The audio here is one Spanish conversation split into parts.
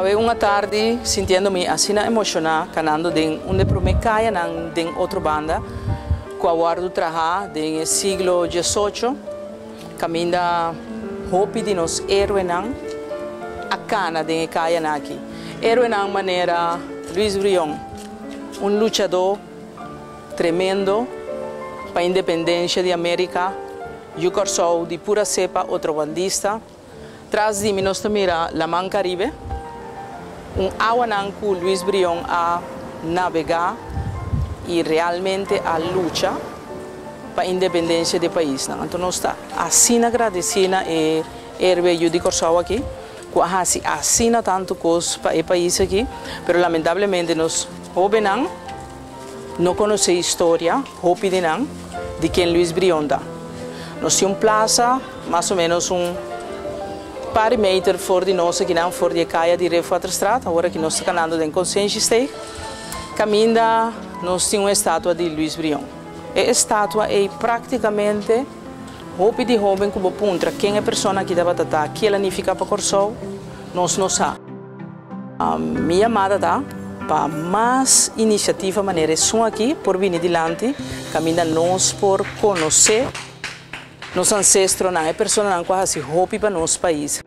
Estava uma tarde sentindo-me assim emocionada, canando de onde para me caia de outra banda, com a guarda trabalhar do século XVIII, caminha hopi de nos heróis a cana de caia aqui. Herói maneira Luiz Brion, um lutador tremendo para a independência de América, e o corso de pura cepa, outro bandista, traz de mim nós mira La Caribe, um awanan que Luiz Brion a navegar e realmente a luta para a independência do país. Então nós está assim agradecendo e herbe de Corsau aqui, que assim assina tanto coisa para o país aqui, mas lamentavelmente nós jovens não conhecem a história, de de quem Luiz Brion dá. Nós temos plaza, mais ou menos um par meter voor die nossa que não for de caia de Refoaterstraat, agora que nós estamos andando em consciência caminha nós temos uma estátua de Luiz Brion. E a estátua é praticamente roupa de jovem como puntra, quem é a pessoa que deve estar, que ela não fica para corso, nós não sabemos. A minha amada tá para mais iniciativa maneira são aqui por vir adiante, caminha nós por conhecer nos ancestros, é pessoa não quase roupa para nosso país.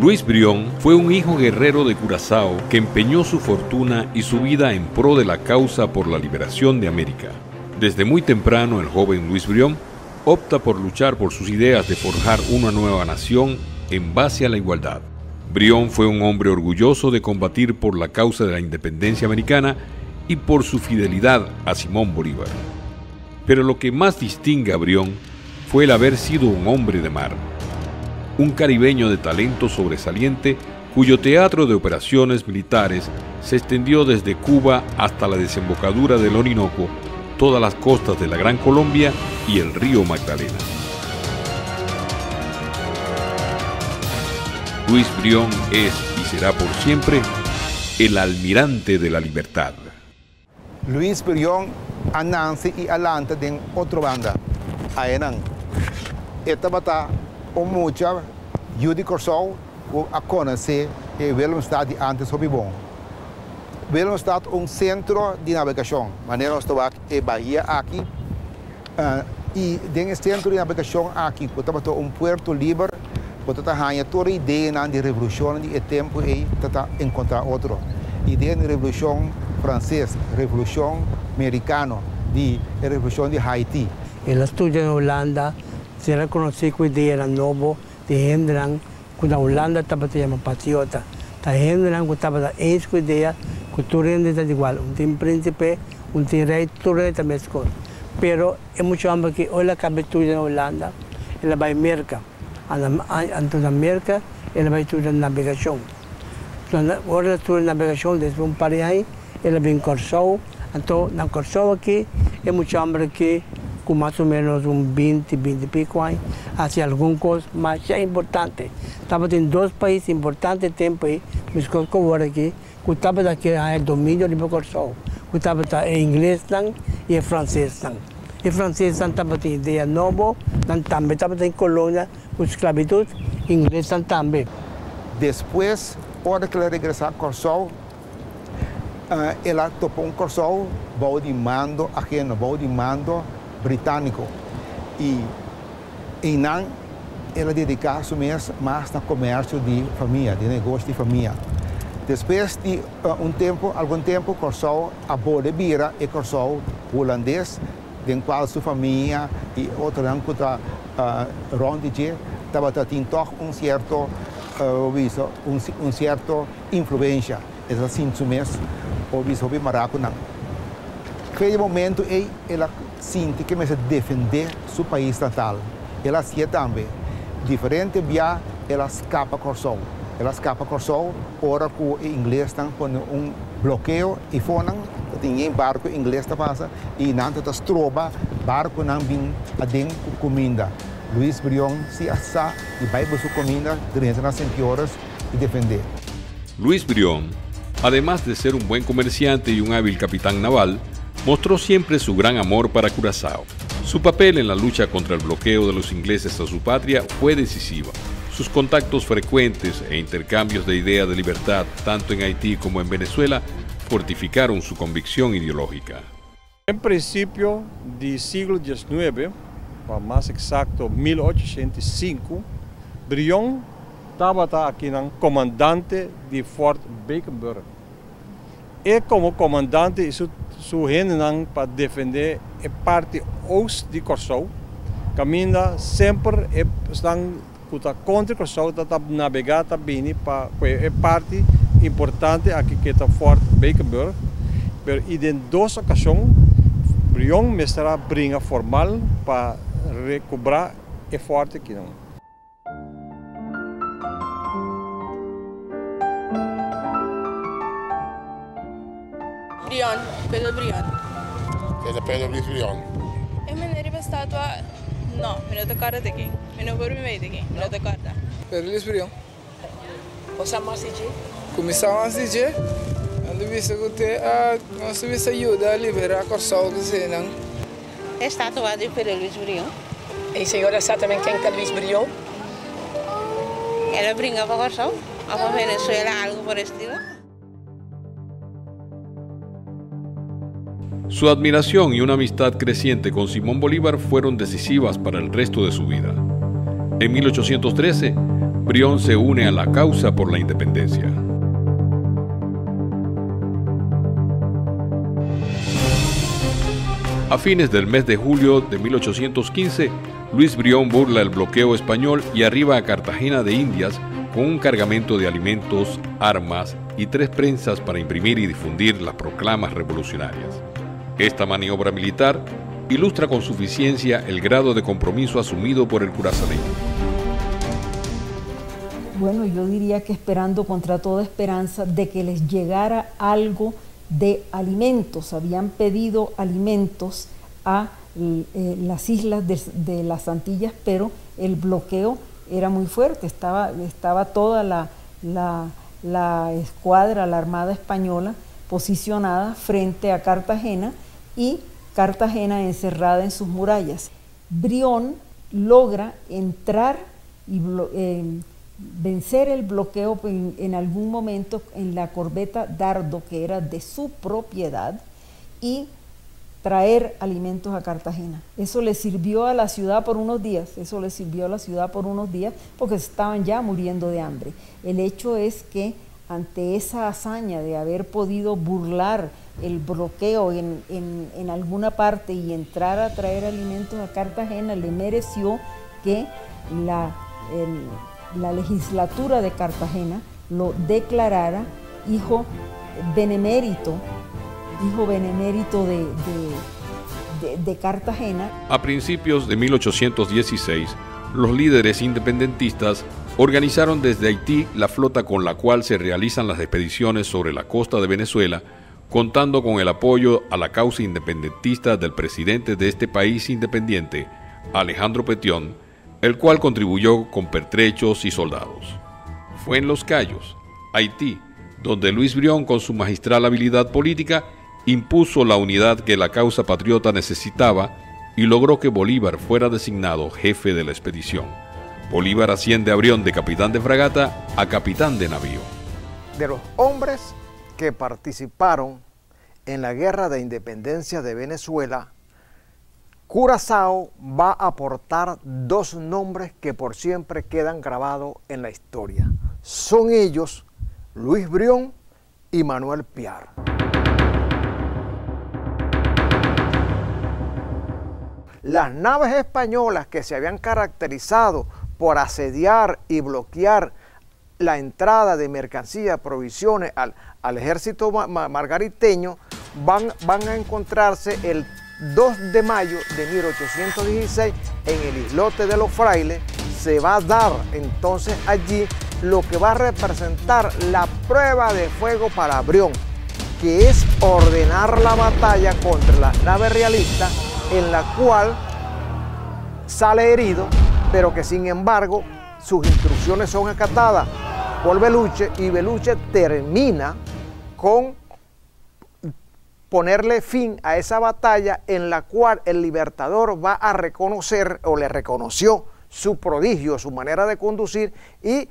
Luis Brión fue un hijo guerrero de Curazao que empeñó su fortuna y su vida en pro de la causa por la liberación de América. Desde muy temprano el joven Luis Brión opta por luchar por sus ideas de forjar una nueva nación en base a la igualdad. Brión fue un hombre orgulloso de combatir por la causa de la independencia americana y por su fidelidad a Simón Bolívar. Pero lo que más distingue a Brión fue el haber sido un hombre de mar, un caribeño de talento sobresaliente cuyo teatro de operaciones militares se extendió desde Cuba hasta la desembocadura del Orinoco, todas las costas de la Gran Colombia y el río Magdalena. Luis Brión es y será por siempre el almirante de la libertad. Luis Brión, Anansi y Alanta de otra banda. Aenan. Esta bata o mucha Judy Corsol a conhecer e Willemstad de antes sobre bom. Willemstad um centro de navegação. Maneira nós estamos em Bahia aqui. Uh, e dentro centro de navegação aqui, estamos um porto livre Portanto, hanya toda ideia na de revolução de tempo e tata encontrar outro. Ideia de revolução francesa, revolução americana, de revolução de Haiti. Ela estuda na Holanda, se reconhece que a ideia era nova, de Hendran, quando a Holanda estava chamando patriota. Da Hendran, quando estava eis com a ideia, que tudo é igual. Tem príncipe, rei, tudo é a mesma coisa. Pero é muito amor que olha a abertura na Holanda, ela vai mercar en América ela vai estudar navegação. Agora estuda navegação desde um par de anos, ela vem Corsou, então na Corsou aqui é muito homem que com mais ou menos um 20, 20 e pico anos, faz alguma coisa, mas é importante. Estava em dois países importantes tempo aí, mas que agora aqui, que estava daqui a domínio de Corsou, que estava em inglês e em francês. E francês em ideia nova, também estava em colônia, esclavitud inglesa también. Después, hora que ela regressar a Corsol, ela topou um Corsol, vou de mando ajeno, vou de mando britânico. E, e não, ela dedicar-se mais no comércio de família, de negócio de família. Depois de uh, um tempo, algum tempo, Corsol aborde vira e Corsol holandês, em qual sua família e outro não uh, ronde estava tendo um certo uh, um, certo influência. Essa assim mesmo o visto o maraco não naquele momento ela sente que começa a defender seu país natal. Ela se também diferente via ela escapa corção ela escapa corção ora que o inglês está um bloqueio e foram tinha barco inglês tá passa e não tá tropa barco não vem a dentro comida Luiz Brion se assar e vai buscar comida durante nas 100 horas e defender. Luis Brión Además de ser un buen comerciante y un hábil capitán naval, mostró siempre su gran amor para Curazao. Su papel en la lucha contra el bloqueo de los ingleses a su patria fue decisivo. Sus contactos frecuentes e intercambios de ideas de libertad, tanto en Haití como en Venezuela, fortificaron su convicción ideológica. En principio del siglo XIX, para más exacto 1805, Brion aquí como comandante de Fort Bakenburg. Y como comandante, su, su para defender la parte oeste de Corsou. Camina siempre están contra Corsou, está navegar também para a parte importante aqui que está Fort Bakenburg. Pero en dos ocasiones, Brion me estará brinca formal para recobrar o forte aqui. Não. Brion, Pedro Brion. Pedro Pedro Brion. E me ne statua... No, me lo toccare di chi? Me lo vorrei vedere chi? Me lo toccare. Pedro Luis Brion. Cosa más dice? Começava a dizer, ando visto que te a nossa vista ajuda a liberar Corsol que se não. É estátua de Pedro Luis Brion. E a senhora sabe também quem é Luis Brion? Ela brinca para Corsol, ou para Venezuela, algo por estilo. Su admiración y una amistad creciente con Simón Bolívar fueron decisivas para el resto de su vida. En 1813, Brión se une a la causa por la independencia. A fines del mes de julio de 1815, Luis Brión burla el bloqueo español y arriba a Cartagena de Indias con un cargamento de alimentos, armas y tres prensas para imprimir y difundir las proclamas revolucionarias. Esta maniobra militar ilustra con suficiencia el grado de compromiso asumido por el curazaneño. Bueno, yo diría que esperando contra toda esperanza de que les llegara algo de alimentos, habían pedido alimentos a eh, las islas de, las Antillas, pero el bloqueo era muy fuerte, estaba, estaba toda la, la, escuadra, la Armada Española posicionada frente a Cartagena y Cartagena encerrada en sus murallas. Brión logra entrar y eh, vencer el bloqueo en, algún momento en la corbeta Dardo, que era de su propiedad, y traer alimentos a Cartagena. Eso le sirvió a la ciudad por unos días, eso le sirvió a la ciudad por unos días porque estaban ya muriendo de hambre. El hecho es que ante esa hazaña de haber podido burlar el bloqueo en, en alguna parte y entrar a traer alimentos a Cartagena, le mereció que la, la legislatura de Cartagena lo declarara hijo benemérito, hijo benemérito de, Cartagena. A principios de 1816, los líderes independentistas organizaron desde Haití la flota con la cual se realizan las expediciones sobre la costa de Venezuela, contando con el apoyo a la causa independentista del presidente de este país independiente, Alejandro Petión, el cual contribuyó con pertrechos y soldados. Fue en Los Cayos, Haití, donde Luis Brión, con su magistral habilidad política, impuso la unidad que la causa patriota necesitaba y logró que Bolívar fuera designado jefe de la expedición. Bolívar asciende a Brión de capitán de fragata a capitán de navío. De los hombres que participaron en la guerra de independencia de Venezuela, Curazao va a aportar dos nombres que por siempre quedan grabados en la historia. Son ellos Luis Brión y Manuel Piar. Las naves españolas que se habían caracterizado por asediar y bloquear la entrada de mercancías, provisiones al, ejército margariteño, van, van a encontrarse el 2 de mayo de 1816 en el islote de los frailes se va a dar entonces allí lo que va a representar la prueba de fuego para Brión, que es ordenar la batalla contra la nave realista en la cual sale herido, pero que sin embargo sus instrucciones son acatadas por Beluche y Beluche termina con ponerle fin a esa batalla en la cual el libertador va a reconocer o le reconoció su prodigio, su manera de conducir y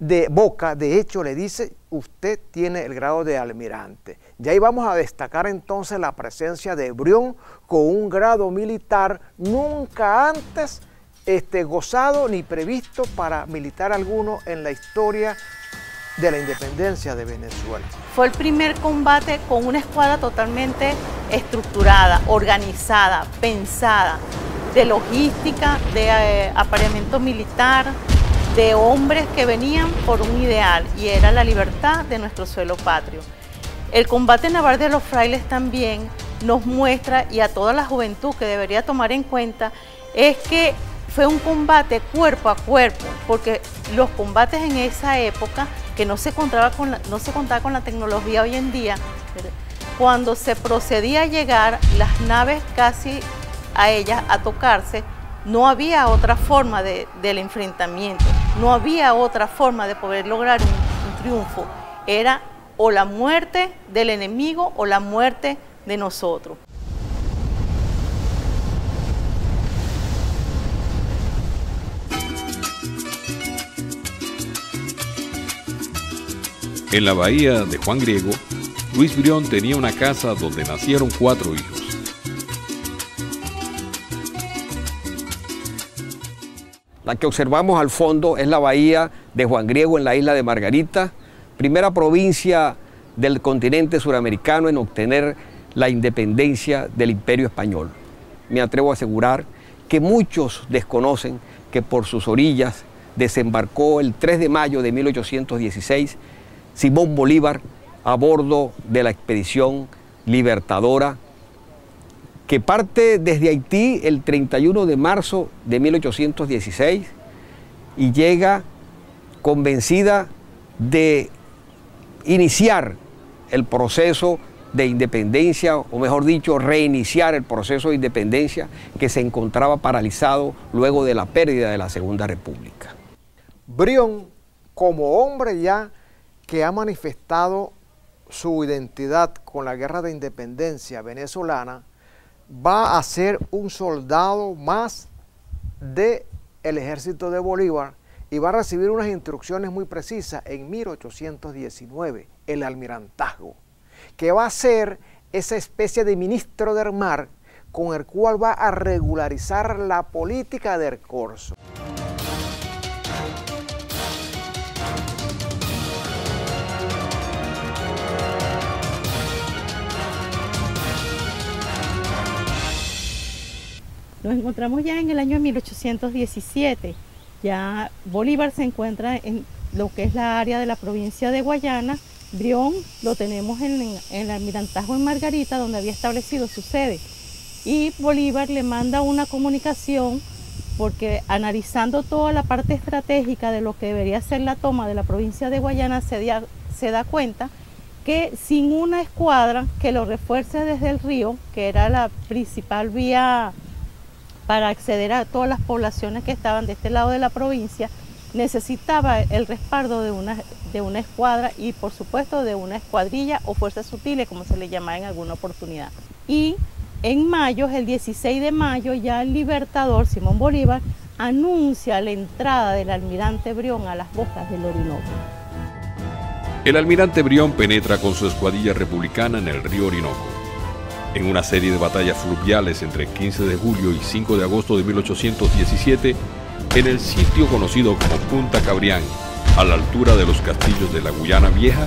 de boca, de hecho, le dice, usted tiene el grado de almirante. Y ahí vamos a destacar entonces la presencia de Brión con un grado militar nunca antes este, gozado ni previsto para militar alguno en la historia de la independencia de Venezuela. Fue el primer combate con una escuadra totalmente estructurada, organizada, pensada, de logística, de eh, apareamiento militar, de hombres que venían por un ideal y era la libertad de nuestro suelo patrio. El combate naval de los frailes también nos muestra, y a toda la juventud que debería tomar en cuenta, es que fue un combate cuerpo a cuerpo, porque los combates en esa época, que no se contaba con la, no se contaba con la tecnología hoy en día, cuando se procedía a llegar, las naves casi a ellas a tocarse, no había otra forma del enfrentamiento, no había otra forma de poder lograr un, triunfo. Era o la muerte del enemigo o la muerte de nosotros. En la bahía de Juan Griego, Luis Brión tenía una casa donde nacieron cuatro hijos. La que observamos al fondo es la bahía de Juan Griego en la isla de Margarita, primera provincia del continente suramericano en obtener la independencia del imperio español. Me atrevo a asegurar que muchos desconocen que por sus orillas desembarcó el 3 de mayo de 1816 Simón Bolívar a bordo de la expedición libertadora que parte desde Haití el 31 de marzo de 1816 y llega convencida de iniciar el proceso de independencia, o mejor dicho, reiniciar el proceso de independencia que se encontraba paralizado luego de la pérdida de la Segunda República. Brión, como hombre ya que ha manifestado su identidad con la guerra de independencia venezolana, va a ser un soldado más del el ejército de Bolívar y va a recibir unas instrucciones muy precisas en 1819, el almirantazgo, que va a ser esa especie de ministro del mar con el cual va a regularizar la política del corso. Nos encontramos ya en el año 1817. Ya Bolívar se encuentra en lo que es la área de la provincia de Guayana. Brión lo tenemos en, el almirantazgo en Margarita, donde había establecido su sede. Y Bolívar le manda una comunicación porque analizando toda la parte estratégica de lo que debería ser la toma de la provincia de Guayana, se, se da cuenta que sin una escuadra que lo refuerce desde el río, que era la principal vía para acceder a todas las poblaciones que estaban de este lado de la provincia, necesitaba el respaldo de una, de una escuadra y por supuesto de una escuadrilla o fuerzas sutiles, como se le llamaba en alguna oportunidad. Y en mayo, el 16 de mayo, ya el libertador Simón Bolívar anuncia la entrada del almirante Brión a las bocas del Orinoco. El almirante Brión penetra con su escuadrilla republicana en el río Orinoco en una serie de batallas fluviales entre 15 de julio y 5 de agosto de 1817 en el sitio conocido como Punta Cabrián, a la altura de los castillos de la Guyana Vieja,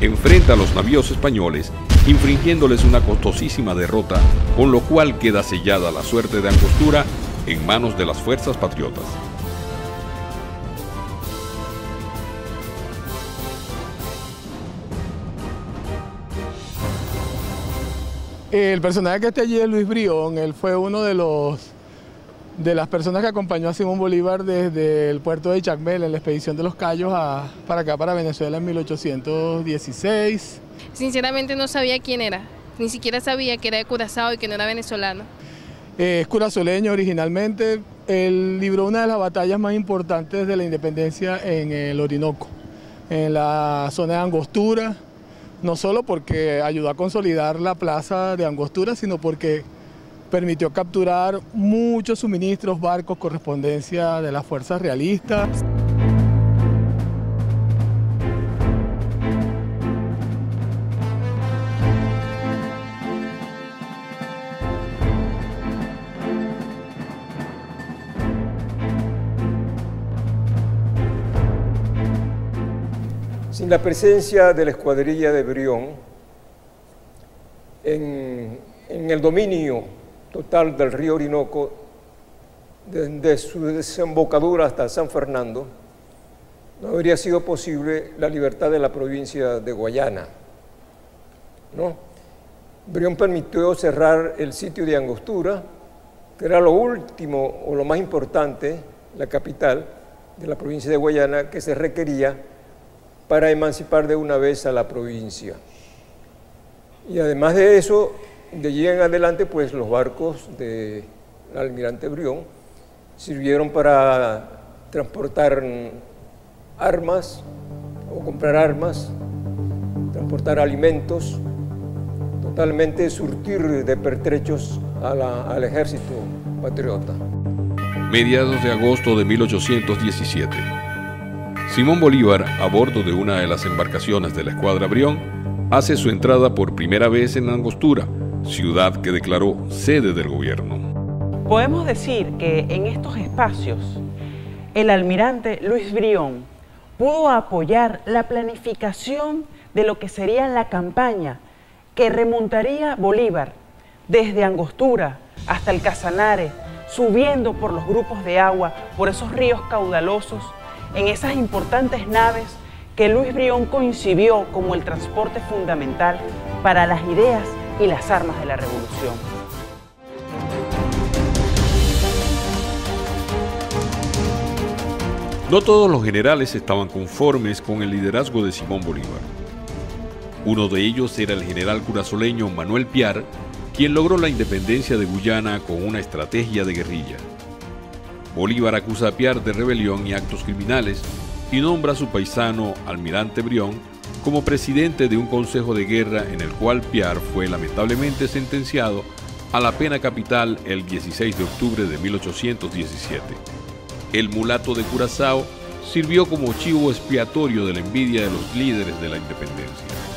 enfrenta a los navíos españoles, infringiéndoles una costosísima derrota, con lo cual queda sellada la suerte de Angostura en manos de las fuerzas patriotas. El personaje que está allí es Luis Brión, él fue uno de los de las personas que acompañó a Simón Bolívar desde el puerto de Chacmel en la expedición de los Cayos para acá, para Venezuela en 1816. Sinceramente no sabía quién era, ni siquiera sabía que era de Curazao y que no era venezolano. es curazoleño originalmente, él libró una de las batallas más importantes de la independencia en el Orinoco, en la zona de Angostura, no solo porque ayudó a consolidar la plaza de Angostura, sino porque permitió capturar muchos suministros, barcos, correspondencia de las fuerzas realistas. Sin la presencia de la escuadrilla de Brión en, el dominio total del río Orinoco, desde su desembocadura hasta San Fernando, no habría sido posible la libertad de la provincia de Guayana. ¿no? Brión permitió cerrar el sitio de Angostura, que era lo último o lo más importante, la capital de la provincia de Guayana, que se requería para emancipar de una vez a la provincia. Y además de eso, de allí en adelante, pues los barcos del almirante Brión sirvieron para transportar armas o comprar armas, transportar alimentos, totalmente surtir de pertrechos al ejército patriota. Mediados de agosto de 1817. Simón Bolívar, a bordo de una de las embarcaciones de la escuadra Brión, hace su entrada por primera vez en Angostura, ciudad que declaró sede del gobierno. Podemos decir que en estos espacios el almirante Luis Brión pudo apoyar la planificación de lo que sería la campaña que remontaría Bolívar desde Angostura hasta el Casanare, subiendo por los grupos de agua, por esos ríos caudalosos en esas importantes naves que Luis Brión concibió como el transporte fundamental para las ideas y las armas de la revolución. No todos los generales estaban conformes con el liderazgo de Simón Bolívar. Uno de ellos era el general curazoleño Manuel Piar, quien logró la independencia de Guyana con una estrategia de guerrilla. Bolívar acusa a Piar de rebelión y actos criminales y nombra a su paisano, almirante Brión, como presidente de un consejo de guerra en el cual Piar fue lamentablemente sentenciado a la pena capital el 16 de octubre de 1817. El mulato de Curazao sirvió como chivo expiatorio de la envidia de los líderes de la independencia.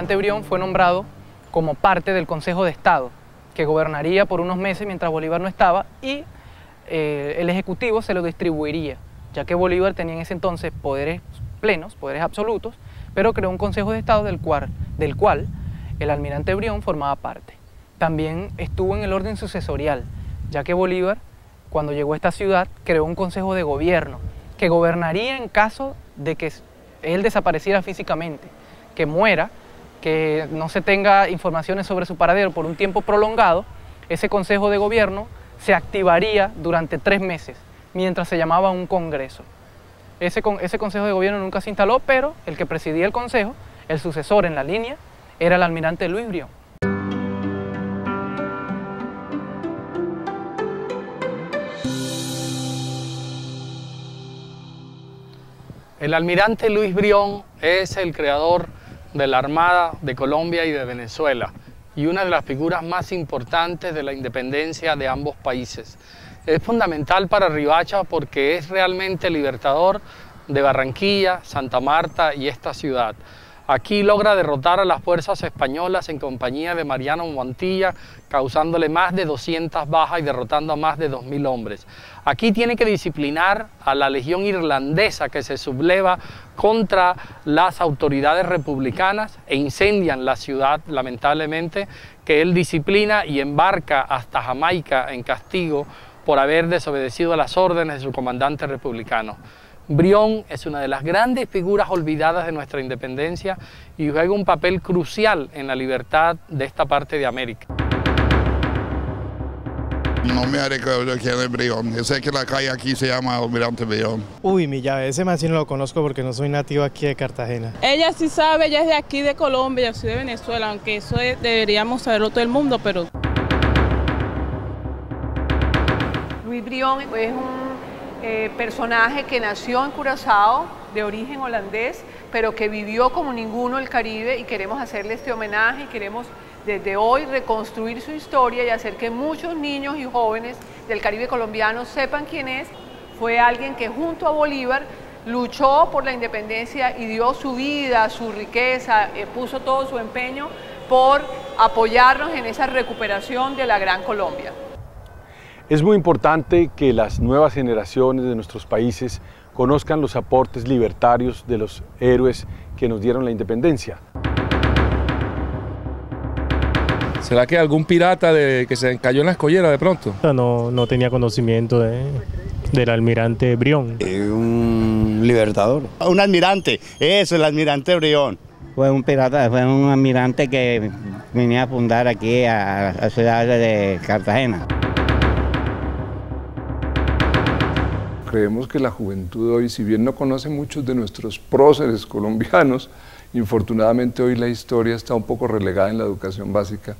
Almirante Brión fue nombrado como parte del Consejo de Estado, que gobernaría por unos meses mientras Bolívar no estaba y eh, el Ejecutivo se lo distribuiría, ya que Bolívar tenía en ese entonces poderes plenos, poderes absolutos, pero creó un Consejo de Estado del cual, del cual el almirante Brión formaba parte. También estuvo en el orden sucesorial, ya que Bolívar, cuando llegó a esta ciudad, creó un Consejo de Gobierno que gobernaría en caso de que él desapareciera físicamente que muera, que no se tenga informaciones sobre su paradero por un tiempo prolongado, ese Consejo de Gobierno se activaría durante tres meses, mientras se llamaba un Congreso. Ese, ese Consejo de Gobierno nunca se instaló, pero el que presidía el Consejo, el sucesor en la línea, era el almirante Luis Brión. El almirante Luis Brión es el creador de la Armada de Colombia y de Venezuela y una de las figuras más importantes de la independencia de ambos países. Es fundamental para Ribacha porque es realmente libertador de Barranquilla, Santa Marta y esta ciudad. Aquí logra derrotar a las fuerzas españolas en compañía de Mariano Montilla, causándole más de 200 bajas y derrotando a más de 2.000 hombres. Aquí tiene que disciplinar a la legión irlandesa que se subleva contra las autoridades republicanas e incendian la ciudad, lamentablemente, que él disciplina y embarca hasta Jamaica en castigo por haber desobedecido a las órdenes de su comandante republicano. Brión es una de las grandes figuras olvidadas de nuestra independencia y juega un papel crucial en la libertad de esta parte de América. No me recuerdo quién es Brión. Yo sé que la calle aquí se llama Almirante Brión. Uy, mi llave, ese más sí no lo conozco porque no soy nativo aquí de Cartagena. Ella sí sabe, ella es de aquí de Colombia, yo soy de Venezuela, aunque eso deberíamos saberlo todo el mundo, pero Luis Brión es un eh, personaje que nació en Curazao, de origen holandés, pero que vivió como ninguno el Caribe y queremos hacerle este homenaje y queremos desde hoy reconstruir su historia y hacer que muchos niños y jóvenes del Caribe colombiano sepan quién es. Fue alguien que junto a Bolívar luchó por la independencia y dio su vida, su riqueza, eh, puso todo su empeño por apoyarnos en esa recuperación de la Gran Colombia. Es muy importante que las nuevas generaciones de nuestros países conozcan los aportes libertarios de los héroes que nos dieron la independencia. ¿Será que algún pirata de, que se cayó en la escollera de pronto? No, no tenía conocimiento de, del almirante Brión. un libertador. Un almirante, eso, el almirante Brión. Fue un pirata, fue un almirante que venía a fundar aquí a la ciudad de Cartagena. Creemos que la juventud hoy, si bien no conoce muchos de nuestros próceres colombianos, infortunadamente hoy la historia está un poco relegada en la educación básica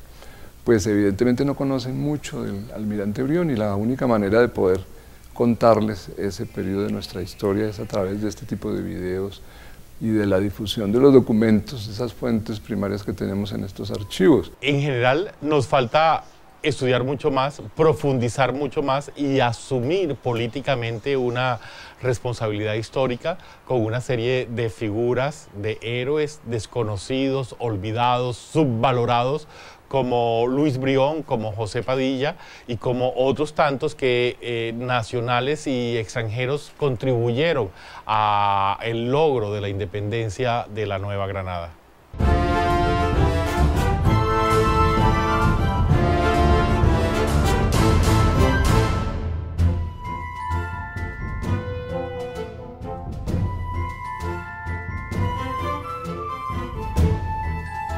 pues evidentemente no conocen mucho del almirante Brión y la única manera de poder contarles ese periodo de nuestra historia es a través de este tipo de videos y de la difusión de los documentos, esas fuentes primarias que tenemos en estos archivos. En general nos falta estudiar mucho más, profundizar mucho más y asumir políticamente una responsabilidad histórica con una serie de figuras, de héroes desconocidos, olvidados, subvalorados, como Luis Brión, como José Padilla y como otros tantos que eh, nacionales y extranjeros contribuyeron al logro de la independencia de la Nueva Granada.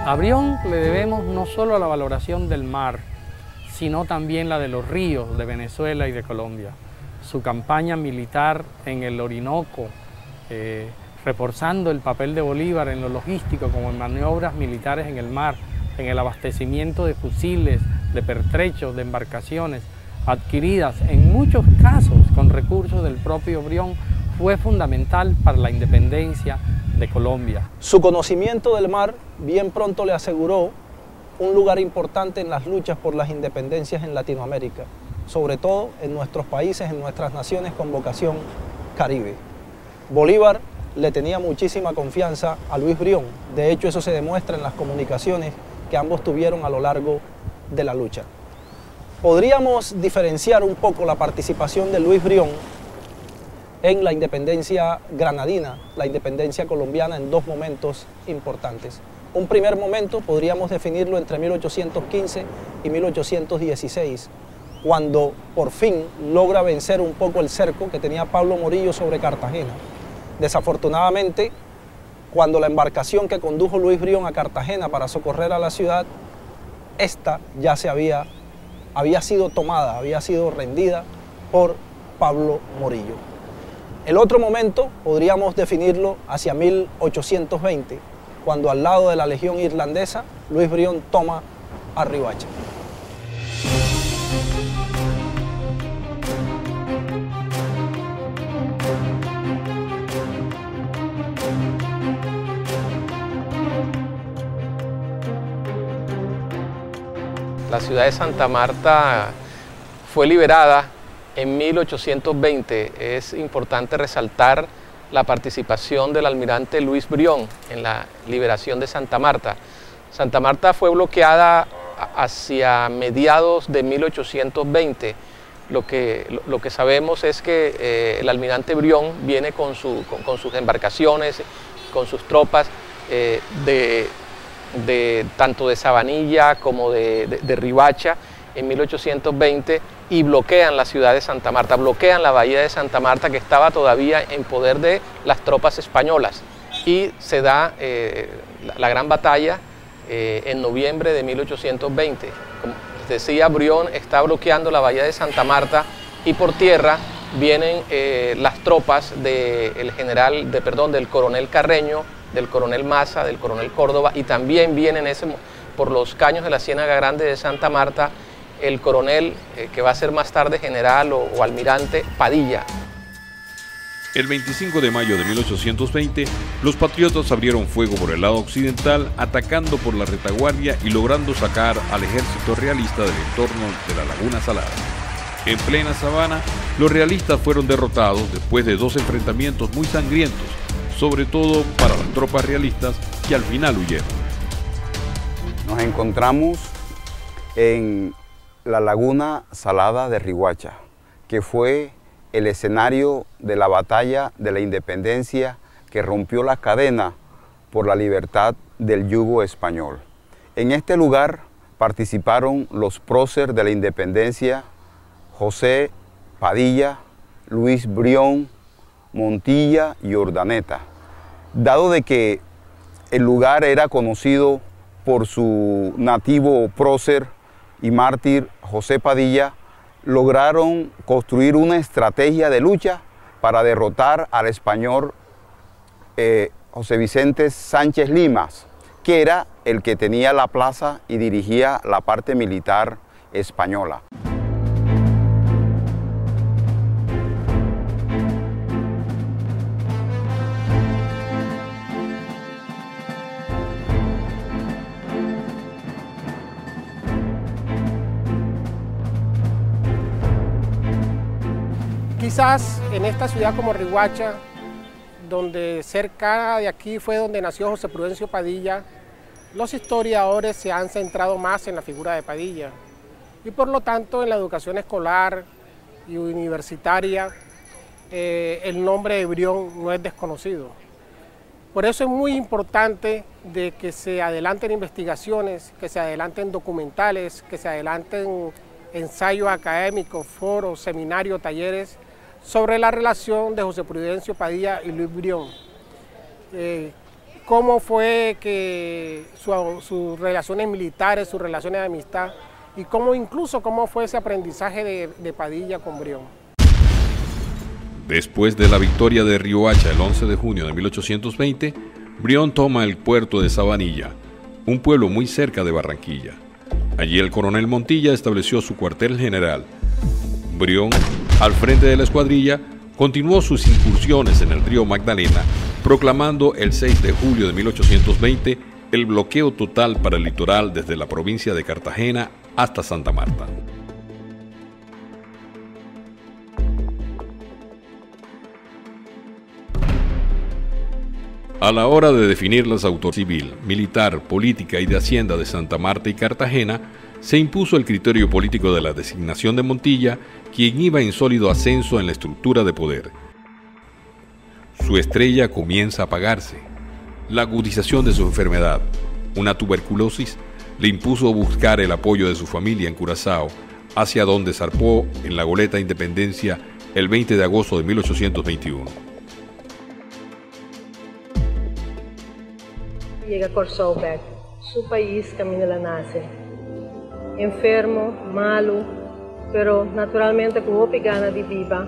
A Brión le debemos no solo la valoración del mar, sino también la de los ríos de Venezuela y de Colombia. Su campaña militar en el Orinoco, eh, reforzando el papel de Bolívar en lo logístico como en maniobras militares en el mar, en el abastecimiento de fusiles, de pertrechos, de embarcaciones, adquiridas en muchos casos con recursos del propio Brión, fue fundamental para la independencia Colombia. Su conocimiento del mar bien pronto le aseguró un lugar importante en las luchas por las independencias en Latinoamérica, sobre todo en nuestros países, en nuestras naciones con vocación caribe. Bolívar le tenía muchísima confianza a Luis Brión, de hecho eso se demuestra en las comunicaciones que ambos tuvieron a lo largo de la lucha. Podríamos diferenciar un poco la participación de Luis Brión en la independencia granadina, la independencia colombiana en dos momentos importantes. Un primer momento podríamos definirlo entre 1815 y 1816, cuando por fin logra vencer un poco el cerco que tenía Pablo Morillo sobre Cartagena. Desafortunadamente, cuando la embarcación que condujo Luis Brión a Cartagena para socorrer a la ciudad, esta ya se había, había sido tomada, había sido rendida por Pablo Morillo. El otro momento podríamos definirlo hacia 1820, cuando al lado de la Legión Irlandesa, Luis Brión toma a. La ciudad de Santa Marta fue liberada en 1820 es importante resaltar la participación del almirante Luis Brión en la liberación de Santa Marta. Santa Marta fue bloqueada hacia mediados de 1820. Lo que, lo que sabemos es que eh, el almirante Brión viene con, su, con, sus embarcaciones, con sus tropas eh, de, tanto de Sabanilla como de, de Ribacha en 1820 y bloquean la ciudad de Santa Marta, bloquean la bahía de Santa Marta que estaba todavía en poder de las tropas españolas y se da eh, la, gran batalla eh, en noviembre de 1820. Como decía, Brión está bloqueando la bahía de Santa Marta y por tierra vienen eh, las tropas del general, de, perdón, del coronel Carreño, del coronel Maza, del coronel Córdoba y también vienen ese, por los caños de la Ciénaga Grande de Santa Marta el coronel eh, que va a ser más tarde general o, o almirante Padilla. El 25 de mayo de 1820, los patriotas abrieron fuego por el lado occidental, atacando por la retaguardia y logrando sacar al ejército realista del entorno de la Laguna Salada. En plena sabana, los realistas fueron derrotados después de dos enfrentamientos muy sangrientos, sobre todo para las tropas realistas que al final huyeron. Nos encontramos en la Laguna Salada de Riguacha, que fue el escenario de la batalla de la independencia que rompió la cadena por la libertad del yugo español. En este lugar participaron los próceres de la independencia José Padilla, Luis Brión, Montilla y Urdaneta. Dado de que el lugar era conocido por su nativo prócer y mártir José Padilla, lograron construir una estrategia de lucha para derrotar al español eh, José Vicente Sánchez Limas, que era el que tenía la plaza y dirigía la parte militar española. Quizás en esta ciudad como Riguacha, donde cerca de aquí fue donde nació José Prudencio Padilla, los historiadores se han centrado más en la figura de Padilla y por lo tanto en la educación escolar y universitaria eh, el nombre de Brión no es desconocido. Por eso es muy importante de que se adelanten investigaciones, que se adelanten documentales, que se adelanten ensayos académicos, foros, seminarios, talleres sobre la relación de José Prudencio Padilla y Luis Brión. Eh, cómo fue que sus relaciones militares, sus relaciones de amistad y cómo incluso cómo fue ese aprendizaje de, de Padilla con Brión. Después de la victoria de Riohacha el 11 de junio de 1820, Brión toma el puerto de Sabanilla, un pueblo muy cerca de Barranquilla. Allí el coronel Montilla estableció su cuartel general. Brión al frente de la escuadrilla, continuó sus incursiones en el río Magdalena, proclamando el 6 de julio de 1820 el bloqueo total para el litoral desde la provincia de Cartagena hasta Santa Marta. A la hora de definir las autoridades civil, militar, política y de hacienda de Santa Marta y Cartagena, se impuso el criterio político de la designación de Montilla, quien iba en sólido ascenso en la estructura de poder. Su estrella comienza a apagarse. La agudización de su enfermedad, una tuberculosis, le impuso buscar el apoyo de su familia en Curazao, hacia donde zarpó en la goleta Independencia el 20 de agosto de 1821. Llega su país camino la nace. Enfermo, malo, pero naturalmente con mucha ganas de viva.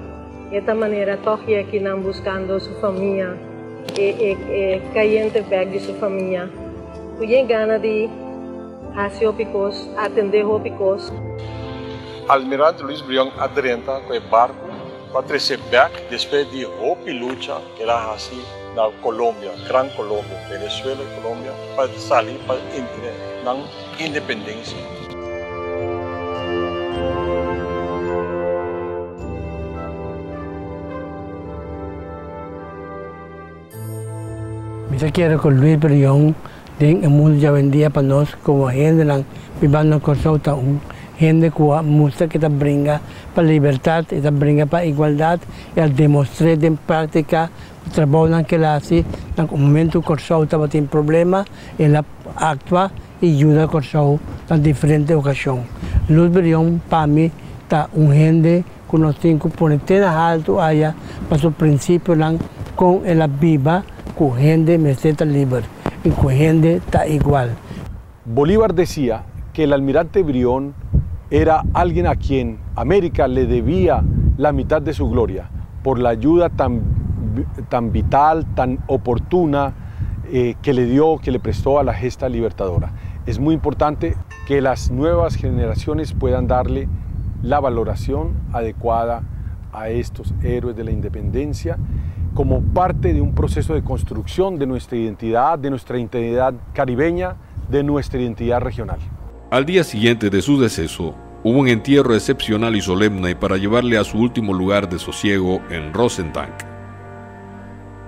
De esta manera, toque aquí buscando su familia, y, y, y back de su familia. Tiene ganas de hacer ópicos, atender ópicos. Almirante Luis Brión adrenta com o barco para back después de e luta que era assim na Colômbia, Gran Colômbia, Venezuela e Colômbia, para sair para entrar na independência. Yo quiero con Luis Brión, el mundo ya vendía para nosotros como gente, vivando con nosotros, gente que muestra que te brinda para libertad, te brinda para igualdad, y al demostrar en práctica el trabajo que la hace, en un momento que nosotros tiene problemas, él actúa y ayuda a nosotros en diferentes ocasiones. Luis Brión, para mí, está un gente que tiene que poner tan alto allá, para su principio con la viva, con gente meseta libre y con gente está igual. Bolívar decía que el almirante Brión era alguien a quien América le debía la mitad de su gloria por la ayuda tan, tan vital, tan oportuna eh, que le dio, que le prestó a la gesta libertadora. Es muy importante que las nuevas generaciones puedan darle la valoración adecuada a estos héroes de la independencia como parte de un proceso de construcción de nuestra identidad, de nuestra identidad caribeña, de nuestra identidad regional. Al día siguiente de su deceso, hubo un entierro excepcional y solemne para llevarle a su último lugar de sosiego en Rosentank.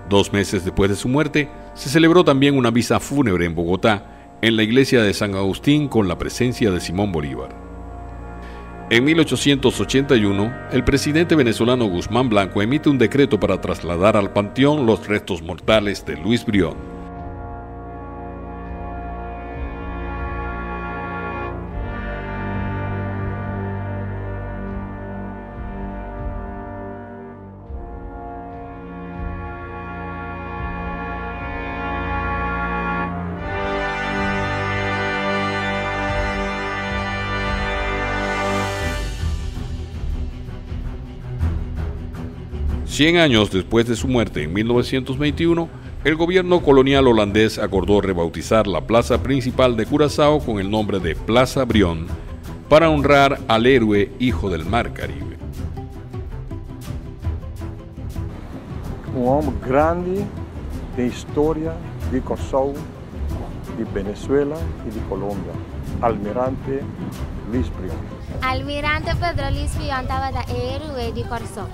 Dos meses después de su muerte, se celebró también una misa fúnebre en Bogotá, en la iglesia de San Agustín con la presencia de Simón Bolívar. En 1881, el presidente venezolano Guzmán Blanco emite un decreto para trasladar al panteón los restos mortales de Luis Brión. Cien años después de su muerte en 1921, el gobierno colonial holandés acordó rebautizar la plaza principal de Curazao con el nombre de Plaza Brión para honrar al héroe hijo del mar Caribe. Un hombre grande de historia de Curazao, de Venezuela y de Colombia, Almirante Luis Brión. Almirante Pedro Luis Brión estaba héroe de Curazao.